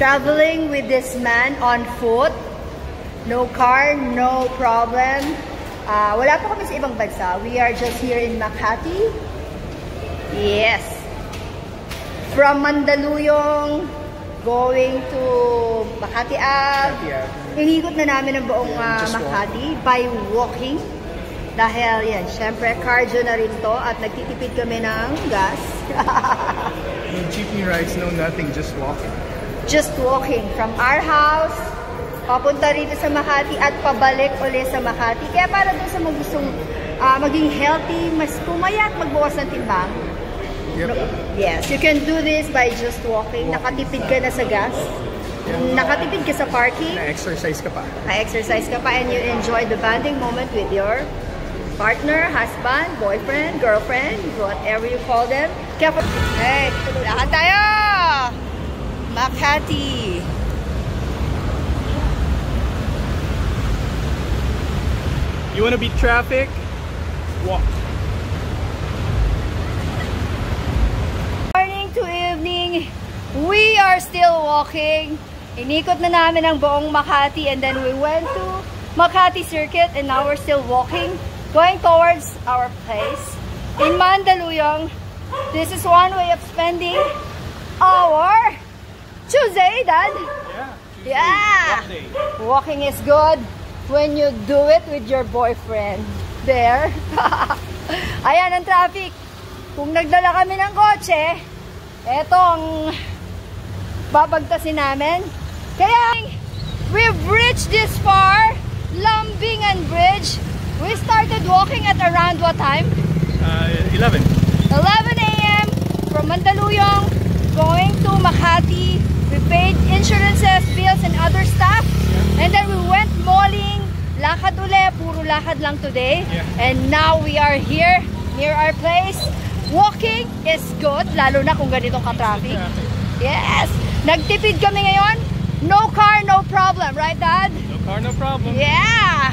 traveling with this man on foot. No car, no problem. Uh, wala pa kami sa ibang bansa. We are just here in Makati. Yes. From Mandaluyong, going to Makati Ave. Inikot na namin ang buong uh, Makati by walking. Dahil yan, syempre cardio na rin to at nagtitipid kami ng gas. no jeepney rides, no nothing, just walking. Just walking from our house, papunta rito sa Makati at pabalik ulit sa Makati. Kaya para dun sa mga gustong uh, maging healthy, mas pumayat, magbawas ng timbang. Yep. Yes, you can do this by just walking. Nakatipid ka na sa gas. Nakatipid ka sa parking. Na-exercise ka pa. Na-exercise ka pa and you enjoy the bonding moment with your partner, husband, boyfriend, girlfriend, whatever you call them. Kaya po, hey, lahat tayo! Makati! You wanna beat traffic? Walk. Morning to evening, we are still walking. Inikot na namin ang buong Makati and then we went to Makati Circuit and now we're still walking going towards our place in Mandaluyong. This is one way of spending our Tuesday, Dad. Yeah. Tuesday, Yeah. Walking is good when you do it with your boyfriend. There. Ayan ang traffic. Kung nagdala kami ng kotse, eto ang babagtasin namin. Kaya, we've reached this far, Lambingan Bridge, We started walking at around what time? Uh, 11. 11 a.m. from Mandaluyong going to Makati. We paid insurances, bills, and other stuff. And then we went malling. Lakad uli. Puro lakad lang today. Yeah. And now we are here near our place. Walking is good, lalo na kung ganitong ka-traffic. Yes! Nagtipid kami ngayon. No car, no problem. Right, Dad? No car, no problem. Yeah!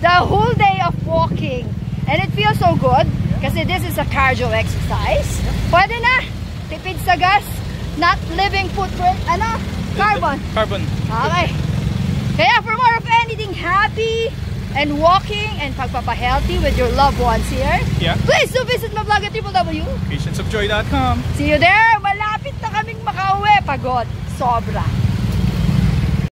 the whole day of walking. And it feels so good kasi this is a cardio exercise. Pwede na. Tipid sa gas. Not living footprint. Ano? Carbon. Carbon. Okay. Kaya for more of anything happy and walking and pagpapahealthy with your loved ones here, Yeah. please do visit my blog at www. Patienceofjoy.com. See you there. Malapit na kaming makauwi. Pagod. Sobra.